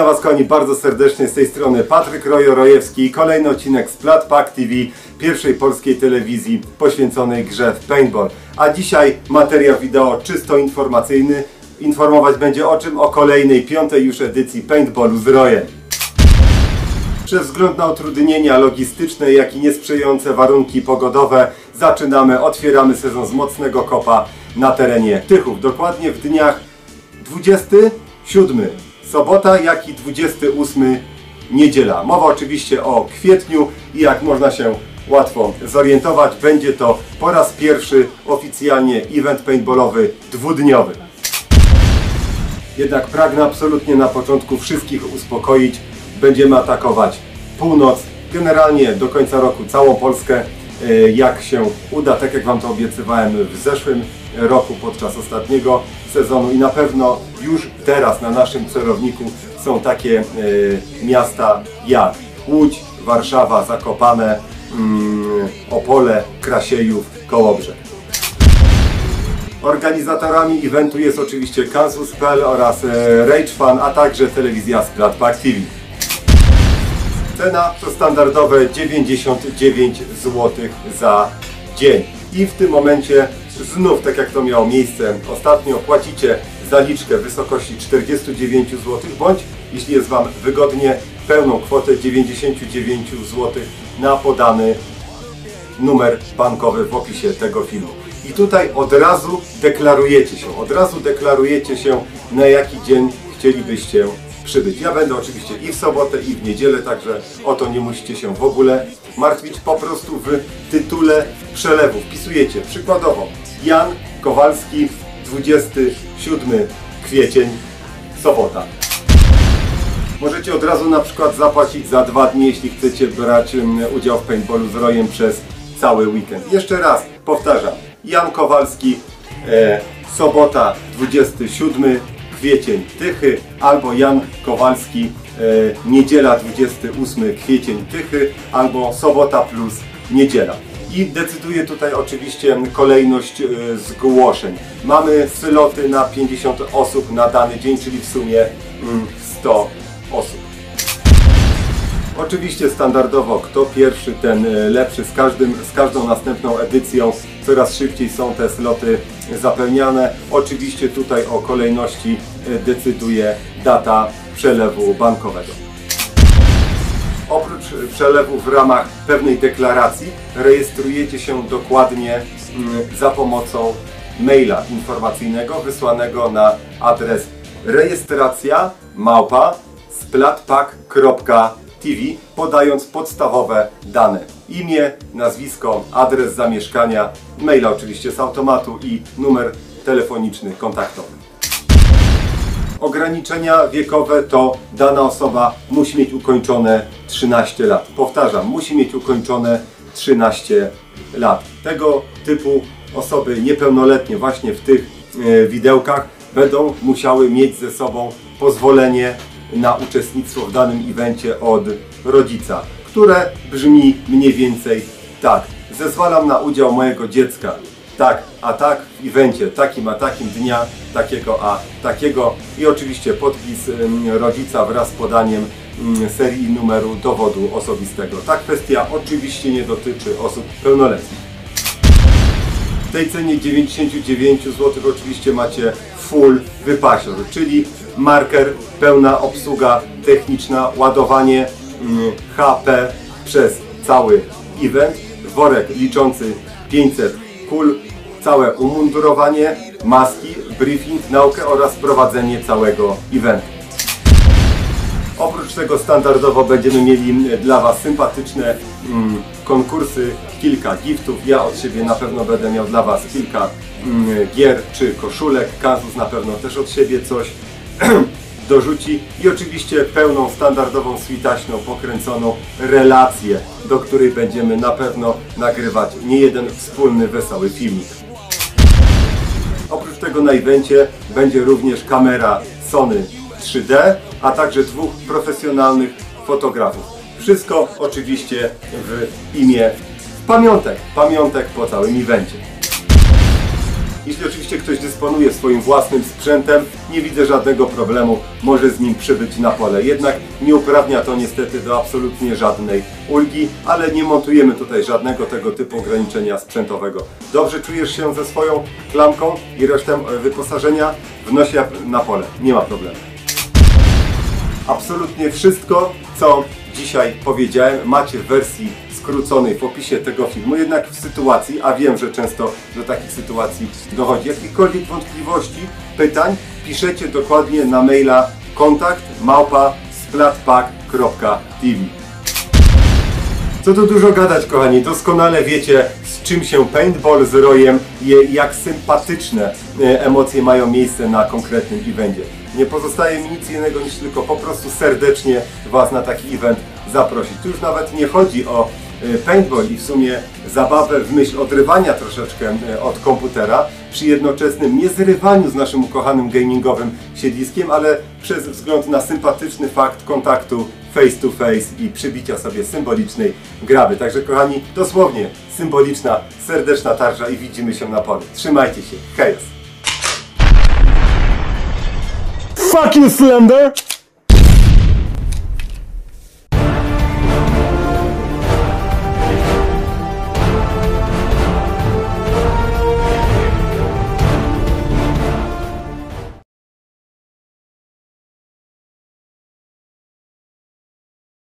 Witam Was kochani bardzo serdecznie z tej strony Patryk Rojo-Rojewski i kolejny odcinek z Plat Pack TV, pierwszej polskiej telewizji poświęconej grze w paintball. A dzisiaj materiał wideo czysto informacyjny. Informować będzie o czym? O kolejnej, piątej już edycji paintballu z Rojem. Przez wzgląd na utrudnienia logistyczne, jak i niesprzyjające warunki pogodowe zaczynamy, otwieramy sezon z mocnego kopa na terenie Tychów. Dokładnie w dniach 27 sobota, jak i 28 niedziela. Mowa oczywiście o kwietniu i jak można się łatwo zorientować, będzie to po raz pierwszy oficjalnie event paintballowy dwudniowy. Jednak pragnę absolutnie na początku wszystkich uspokoić. Będziemy atakować północ, generalnie do końca roku całą Polskę. E, Jak się uda, tak jak Wam to obiecywałem w zeszłym roku podczas ostatniego sezonu i na pewno już teraz na naszym celowniku są takie e, miasta jak Łódź, Warszawa, Zakopane, mm, Opole, Krasiejów, Kołobrzeg. Organizatorami eventu jest oczywiście Kansas.pl oraz e, Rage Fan, a także telewizja Splatpack TV. Cena to standardowe 99 zł za dzień. I w tym momencie znów, tak jak to miało miejsce ostatnio, płacicie zaliczkę w wysokości 49 zł, bądź jeśli jest Wam wygodnie, pełną kwotę 99 zł na podany numer bankowy w opisie tego filmu. I tutaj od razu deklarujecie się, od razu deklarujecie się na jaki dzień chcielibyście przybyć. Ja będę oczywiście i w sobotę, i w niedzielę, także o to nie musicie się w ogóle martwić. Po prostu w tytule przelewu wpisujecie przykładowo Jan Kowalski, 27 kwiecień, sobota. Możecie od razu na przykład zapłacić za dwa dni, jeśli chcecie brać udział w paintballu z rojem przez cały weekend. Jeszcze raz powtarzam. Jan Kowalski, e, sobota 27 kwiecień Tychy albo Jan Kowalski, e, niedziela 28 kwiecień Tychy albo sobota plus niedziela. I decyduje tutaj oczywiście kolejność e, zgłoszeń. Mamy sloty na 50 osób na dany dzień, czyli w sumie mm, 100 osób. Oczywiście standardowo kto pierwszy, ten e, lepszy. Z, każdym, z każdą następną edycją coraz szybciej są te sloty zapełniane. Oczywiście tutaj o kolejności e, decyduje data przelewu bankowego. Oprócz przelewu w ramach pewnej deklaracji rejestrujecie się dokładnie mm, za pomocą maila informacyjnego wysłanego na adres rejestracja małpa splatpak.tv podając podstawowe dane imię, nazwisko, adres zamieszkania, maila oczywiście z automatu i numer telefoniczny kontaktowy. Ograniczenia wiekowe to dana osoba musi mieć ukończone 13 lat. Powtarzam, musi mieć ukończone 13 lat. Tego typu osoby niepełnoletnie właśnie w tych e, widełkach będą musiały mieć ze sobą pozwolenie na uczestnictwo w danym evencie od rodzica, które brzmi mniej więcej tak. Zezwalam na udział mojego dziecka. Tak, a tak w evencie takim a takim dnia, takiego a takiego i oczywiście podpis rodzica wraz z podaniem serii numeru dowodu osobistego. Ta kwestia oczywiście nie dotyczy osób pełnoletnich. W tej cenie 99 zł oczywiście macie full wypasior, czyli marker, pełna obsługa techniczna, ładowanie mm, HP przez cały event, worek liczący 500 kul, całe umundurowanie, maski, briefing, naukę oraz prowadzenie całego eventu. Oprócz tego standardowo będziemy mieli dla Was sympatyczne mm, konkursy, kilka giftów. Ja od siebie na pewno będę miał dla Was kilka mm, gier czy koszulek. Kazus na pewno też od siebie coś dorzuci. I oczywiście pełną standardową switaśną pokręconą relację, do której będziemy na pewno nagrywać nie jeden wspólny wesoły filmik. Oprócz tego na evencie będzie również kamera Sony 3D, a także dwóch profesjonalnych fotografów. Wszystko oczywiście w imię pamiątek, pamiątek po całym evencie. Jeśli oczywiście ktoś dysponuje swoim własnym sprzętem, nie widzę żadnego problemu, może z nim przybyć na pole. Jednak nie uprawnia to niestety do absolutnie żadnej ulgi, ale nie montujemy tutaj żadnego tego typu ograniczenia sprzętowego. Dobrze czujesz się ze swoją klamką i resztę e, wyposażenia? Wnoś je na pole, nie ma problemu. Absolutnie wszystko, co dzisiaj powiedziałem, macie w wersji skróconej w opisie tego filmu. Jednak w sytuacji, a wiem, że często do takich sytuacji dochodzi, jakichkolwiek wątpliwości, pytań, piszecie dokładnie na maila kontakt małpa. Co tu dużo gadać, kochani, doskonale wiecie, z czym się paintball z rojem jak sympatyczne e, emocje mają miejsce na konkretnym evencie. Nie pozostaje mi nic innego niż tylko po prostu serdecznie Was na taki event zaprosić. Tu już nawet nie chodzi o e, paintball i w sumie zabawę w myśl odrywania troszeczkę e, od komputera przy jednoczesnym niezrywaniu z naszym ukochanym gamingowym siedliskiem, ale przez wzgląd na sympatyczny fakt kontaktu face to face i przybicia sobie symbolicznej graby. Także kochani, dosłownie symboliczna, serdeczna tarcza i widzimy się na polu. Trzymajcie się. Hejs! Fuck you, Slender!